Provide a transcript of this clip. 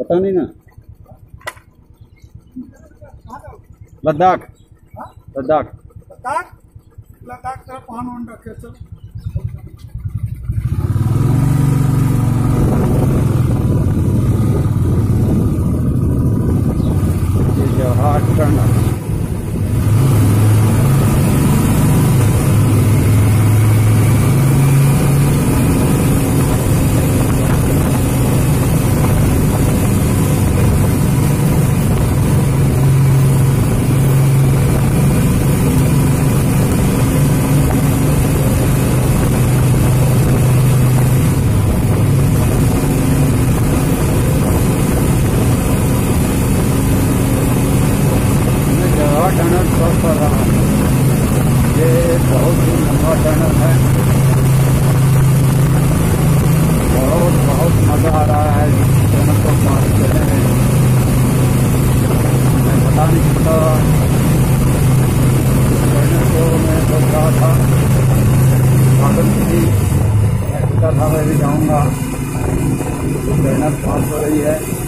पता नहीं ना। लद्दाख। लद्दाख। लद्दाख? लद्दाख तरफ़ पान वान रखे सब ये जवाहर टनल मैं टनल क्रॉस कर रहा हूँ। ये बहुत ही लंबा टनल है। बहुत बहुत मज़ा आ रहा है। इस टनल को पास करने में। मैं बता नहीं सकता। टनल को मैं सोच रहा था पागल की सोचा था, मैं भी जाऊँगा। टनल पास हो रही है।